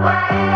Why?